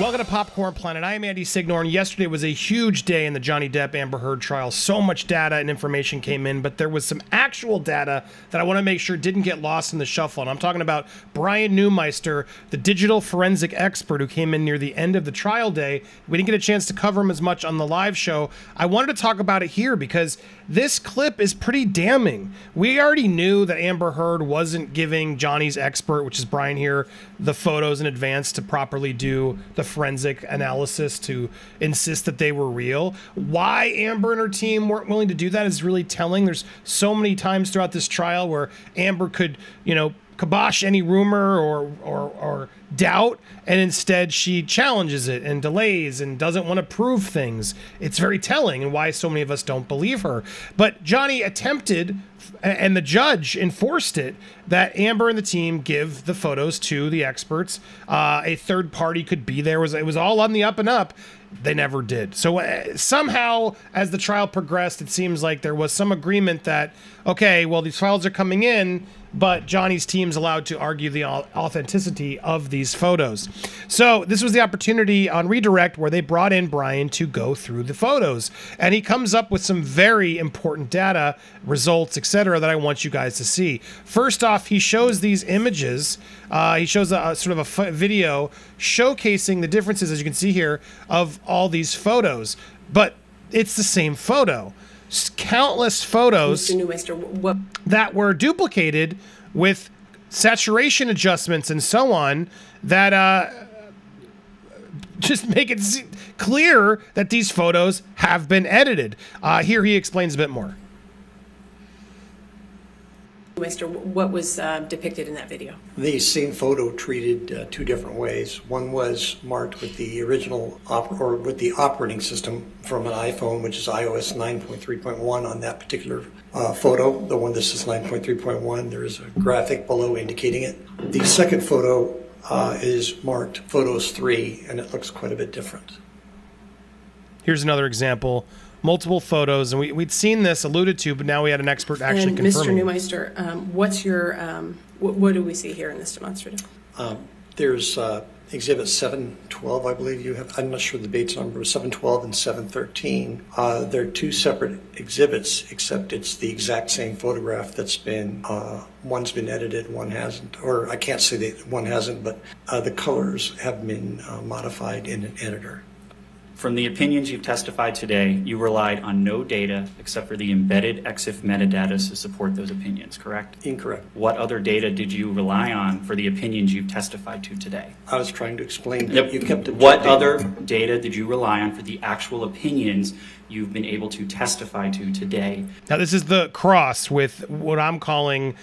Welcome to Popcorned Planet. I am Andy Signore, and Yesterday was a huge day in the Johnny Depp Amber Heard trial. So much data and information came in, but there was some actual data that I want to make sure didn't get lost in the shuffle. And I'm talking about Bryan Neumeister, the digital forensic expert who came in near the end of the trial day. We didn't get a chance to cover him as much on the live show. I wanted to talk about it here because this clip is pretty damning. We already knew that Amber Heard wasn't giving Johnny's expert, which is Bryan here, the photos in advance to properly do the forensic analysis to insist that they were real. Why Amber and her team weren't willing to do that is really telling. There's so many times throughout this trial where Amber could, you know, kibosh any rumor or, or, or doubt, and instead she challenges it and delays and doesn't want to prove things. It's very telling and why so many of us don't believe her. But Johnny attempted, and the judge enforced it, that Amber and the team give the photos to the experts. Uh, a third party could be there. It was, it was all on the up and up they never did. So uh, somehow, as the trial progressed, it seems like there was some agreement that okay, well, these files are coming in, but Johnny's team's allowed to argue the authenticity of these photos. So this was the opportunity on redirect where they brought in Bryan to go through the photos, and he comes up with some very important data, results, etc., that I want you guys to see. First off, he shows these images. Uh, he shows a, a sort of a video showcasing the differences, as you can see here, of all these photos, but it's the same photo countless photos that were duplicated with saturation adjustments and so on that uh, just make it clear that these photos have been edited. Uh, here he explains a bit more. Mr. What was uh, depicted in that video? The same photo treated uh, two different ways. One was marked with the original or with the operating system from an iPhone, which is iOS 9.3.1 on that particular uh, photo. The one this is 9.3.1. There is a graphic below indicating it. The second photo uh, is marked Photos 3, and it looks quite a bit different. Here's another example multiple photos, and we, we'd seen this alluded to, but now we had an expert actually and confirming. Mr. Neumeister, um, what's your, um, what, what, do we see here in this demonstrative? Um, there's uh, Exhibit 712, I believe you have. I'm not sure the dates number, 712 and 713. Uh, they're two separate exhibits, except it's the exact same photograph that's been, uh, one's been edited, one hasn't. Or I can't say that one hasn't, but uh, the colors have been uh, modified in an editor. From the opinions you've testified today, you relied on no data except for the embedded EXIF metadata to support those opinions, correct? Incorrect. What other data did you rely on for the opinions you've testified to today? I was trying to explain yep. you kept What other data did you rely on for the actual opinions you've been able to testify to today? Now, this is the cross with what I'm calling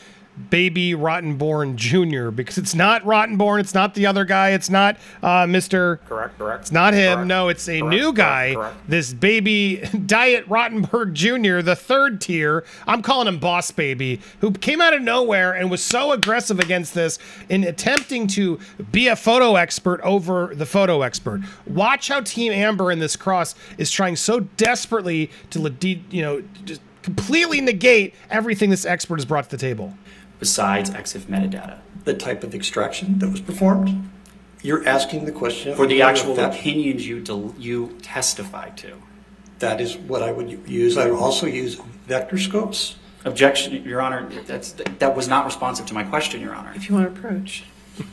baby Rottenborn Jr. because it's not Rottenborn. It's not the other guy. It's not uh, Mr. Correct, correct. It's not him. Correct. No, it's a correct, new guy. Correct, this baby Diet Rottenborn Jr., the third tier. I'm calling him Boss Baby, who came out of nowhere and was so aggressive against this in attempting to be a photo expert over the photo expert. Watch how Team Amber in this cross is trying so desperately to, you know, just completely negate everything this expert has brought to the table besides EXIF metadata? The type of extraction that was performed? You're asking the question for the actual opinions you del- you testify to. That is what I would use. I would also use vector scopes. Objection, Your Honor. That's that was not responsive to my question, Your Honor. If you want to approach.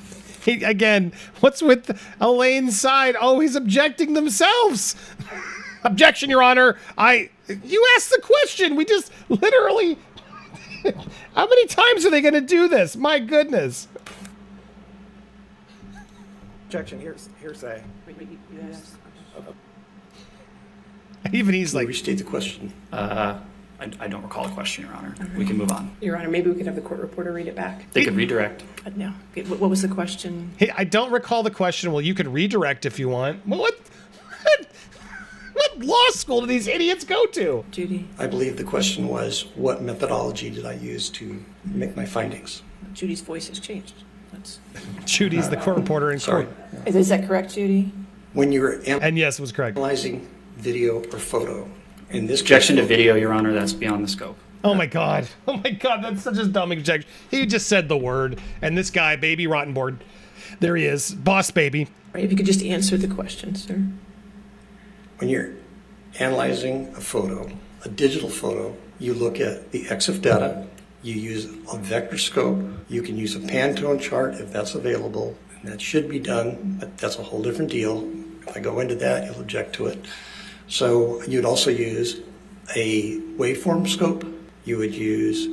He, again, what's with Elaine's side always objecting themselves? Objection, Your Honor. I you asked the question. We just literally How many times are they going to do this? My goodness. Objection, here's hearsay. Even he's like. restate the question. Uh, I, I, don't recall a question, Your Honor. Right. We can move on. Your Honor, maybe we could have the court reporter read it back. They could redirect. Uh, no. What was the question? Hey, I don't recall the question. Well, you can redirect if you want. What? what? What law school do these idiots go to? Judy. I believe the question was, what methodology did I use to make my findings? Judy's voice has changed. That's... Judy's the court reporter in Sorry. court. Is that correct, Judy? When you're and yes, it was correct. Analyzing video or photo. In this objection case, to video, Your Honor, that's beyond the scope. Oh my God! Oh my God! That's such a dumb objection. He just said the word, and this guy, Baby Rottenborn, there he is, boss baby. Right, if you could just answer the question, sir. When you're analyzing a photo, a digital photo, you look at the EXIF data, you use a vector scope, you can use a Pantone chart if that's available, and that should be done, but that's a whole different deal. If I go into that, you'll object to it. So you'd also use a waveform scope, you would use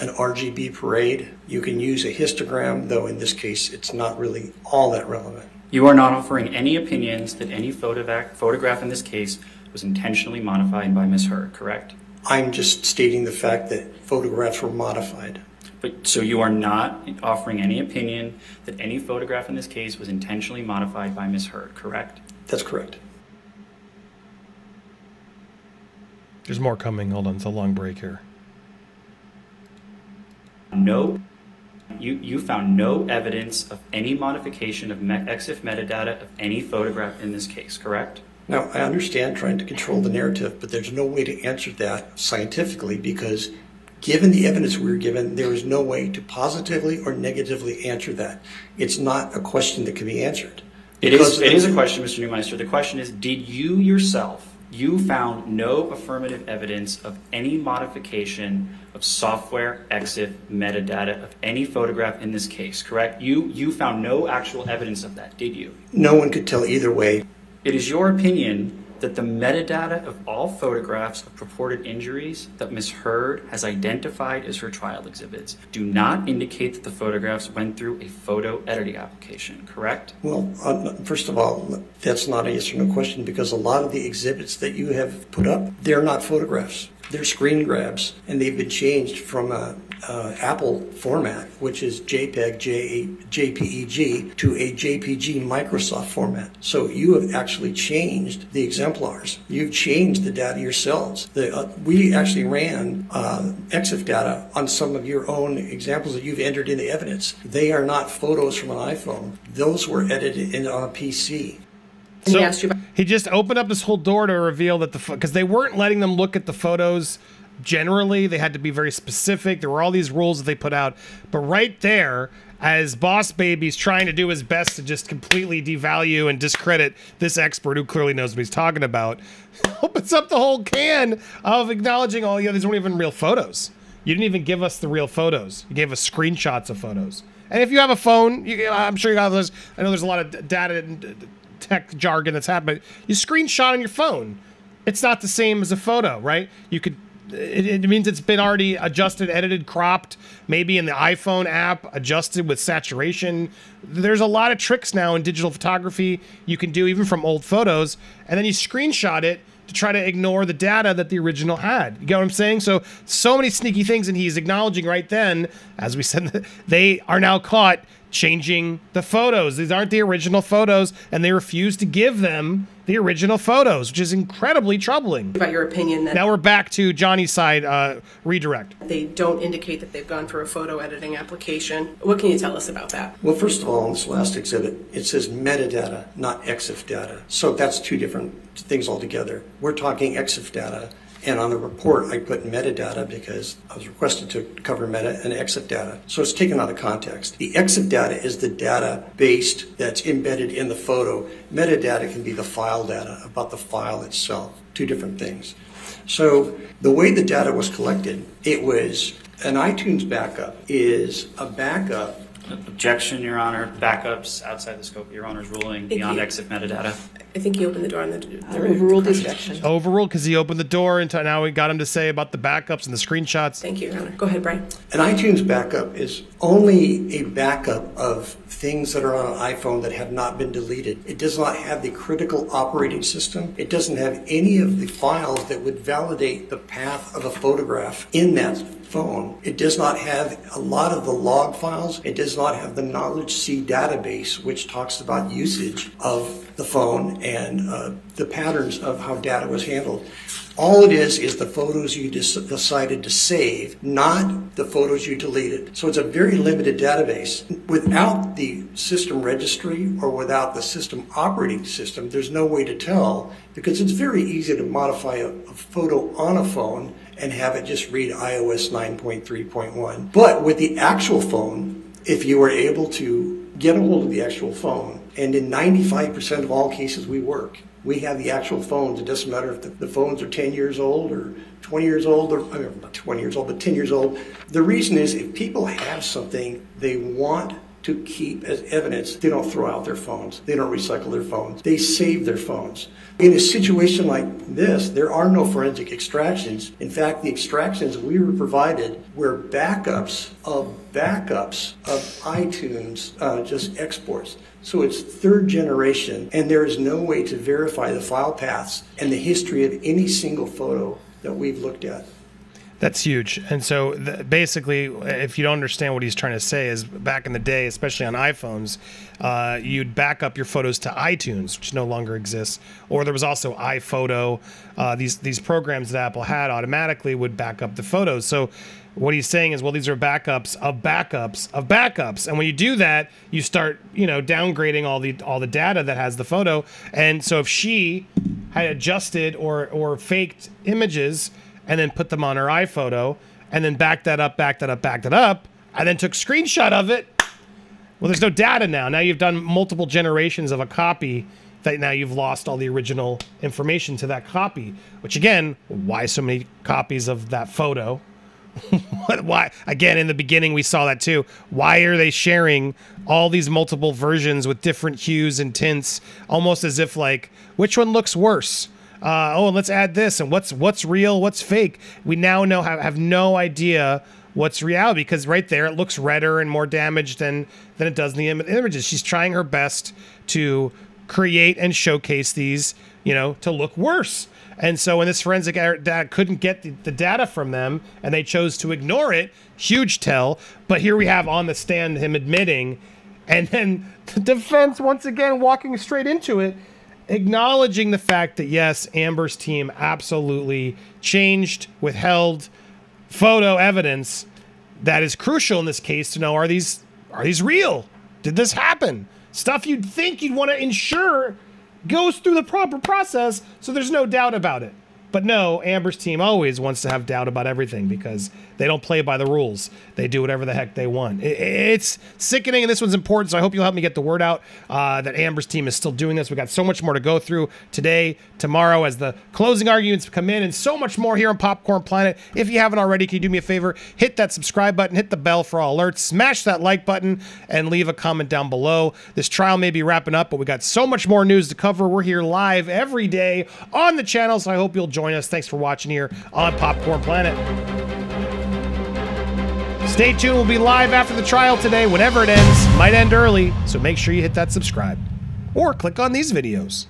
an RGB parade, you can use a histogram, though in this case it's not really all that relevant. You are not offering any opinions that any photovac- photograph in this case was intentionally modified by Ms. Heard, correct? I'm just stating the fact that photographs were modified. But, so you are not offering any opinion that any photograph in this case was intentionally modified by Ms. Heard, correct? That's correct. There's more coming. Hold on, it's a long break here. No, you, you found no evidence of any modification of me- EXIF metadata of any photograph in this case, correct? Now, I understand trying to control the narrative, but there's no way to answer that scientifically because given the evidence we were given, there is no way to positively or negatively answer that. It's not a question that can be answered. It is, it is a question, Mr. Neumeister. The question is, did you yourself, you found no affirmative evidence of any modification of software EXIF metadata of any photograph in this case, correct? You, you found no actual evidence of that, did you? No one could tell either way. It is your opinion that the metadata of all photographs of purported injuries that Ms. Heard has identified as her trial exhibits do not indicate that the photographs went through a photo editing application, correct? Well, uh, first of all, that's not a yes or no question because a lot of the exhibits that you have put up, they're not photographs. They're screen grabs, and they've been changed from a, uh Apple format, which is JPEG, J, JPEG, to a JPG Microsoft format. So you have actually changed the exemplars. You've changed the data yourselves. The, uh, we actually ran uh, EXIF data on some of your own examples that you've entered into evidence. They are not photos from an iPhone. Those were edited in on a PC. And he asked you about he just opened up this whole door to reveal that the because they weren't letting them look at the photos generally they had to be very specific there were all these rules that they put out but right there as boss baby's trying to do his best to just completely devalue and discredit this expert who clearly knows what he's talking about opens up the whole can of acknowledging oh yeah these weren't even real photos you didn't even give us the real photos you gave us screenshots of photos and if you have a phone you, i'm sure you got those i know there's a lot of data and tech jargon that's happening. You screenshot on your phone. It's not the same as a photo, right? You could. It, it means it's been already adjusted, edited, cropped, maybe in the iPhone app, adjusted with saturation. There's a lot of tricks now in digital photography you can do even from old photos, and then you screenshot it to try to ignore the data that the original had. You get what I'm saying? So, so many sneaky things, and he's acknowledging right then, as we said, they are now caught changing the photos. These aren't the original photos, and they refuse to give them the original photos, which is incredibly troubling. about your opinion that Now we're back to Johnny's side uh, redirect. they don't indicate that they've gone for a photo editing application. What can you tell us about that? Well, first of all, on this last exhibit, it says metadata, not EXIF data. So that's two different things altogether. We're talking EXIF data, and on the report, I put metadata because I was requested to cover meta and EXIF data. So it's taken out of context. The EXIF data is the data based that's embedded in the photo. Metadata can be the file data about the file itself, two different things. So the way the data was collected, it was an iTunes backup is a backup Objection, Your Honor. Backups outside the scope of Your Honor's ruling beyond you. EXIF metadata. I think he opened the door on the. the Overruled question. objection. Overruled because he opened the door, and now we got him to say about the backups and the screenshots. Thank you, Your Honor. Go ahead, Bryan. An iTunes backup is only a backup of things that are on an iPhone that have not been deleted. It does not have the critical operating system. It doesn't have any of the files that would validate the path of a photograph in that phone. It does not have a lot of the log files. It does not have the KnowledgeC database, which talks about usage of the phone and uh, the patterns of how data was handled. All it is is the photos you decided to save, not the photos you deleted. So it's a very limited database. Without the system registry or without the system operating system, there's no way to tell because it's very easy to modify a, a photo on a phone and have it just read iOS 9.3.1. But with the actual phone, if you were able to get a hold of the actual phone. And in 95% of all cases we work, we have the actual phones. It doesn't matter if the, the phones are 10 years old or 20 years old, or I mean, not 20 years old, but 10 years old. The reason is if people have something they want to keep as evidence, they don't throw out their phones. They don't recycle their phones. They save their phones. In a situation like this, there are no forensic extractions. In fact, the extractions we were provided were backups of backups of iTunes, uh, just exports. So it's third generation, and there is no way to verify the file paths and the history of any single photo that we've looked at. That's huge. And so basically, if you don't understand what he's trying to say, is back in the day, especially on iPhones, uh, you'd back up your photos to iTunes, which no longer exists, or there was also iPhoto. Uh, these these programs that Apple had automatically would back up the photos. So what he's saying is, well, these are backups of backups of backups, and when you do that, you start, you know, downgrading all the all the data that has the photo. And so if she had adjusted or or faked images and then put them on her iPhoto and then backed that up, backed that up, backed it up, and then took screenshot of it. Well, there's no data now. Now you've done multiple generations of a copy that now you've lost all the original information to that copy. Which again, why so many copies of that photo? why again in the beginning we saw that too why are they sharing all these multiple versions with different hues and tints almost as if like which one looks worse uh, oh, and let's add this and what's what's real, what's fake. We now know have, have no idea what's reality because right there it looks redder and more damaged than than it does in the Im- images. She's trying her best to create and showcase these, you know, to look worse. And so when this forensic data couldn't get the, the, data from them and they chose to ignore it, huge tell. But here we have on the stand him admitting, and then the defense once again walking straight into it acknowledging the fact that yes, Amber's team absolutely changed, withheld photo evidence that is crucial in this case to know are these are these real? Did this happen? Stuff you'd think you'd want to ensure goes through the proper process so there's no doubt about it. But no, Amber's team always wants to have doubt about everything because they don't play by the rules. They do whatever the heck they want. it's sickening, and this one's important. So I hope you'll help me get the word out uh, that Amber's team is still doing this. We got so much more to go through today, tomorrow, as the closing arguments come in, and so much more here on Popcorned Planet. If you haven't already, can you do me a favor? Hit that subscribe button, hit the bell for all alerts, smash that like button, and leave a comment down below. This trial may be wrapping up, but we got so much more news to cover. We're here live every day on the channel, so I hope you'll us. Thanks for watching here on Popcorned Planet. Stay tuned. We'll be live after the trial today, whenever it ends. Might end early, so make sure you hit that subscribe. Or click on these videos.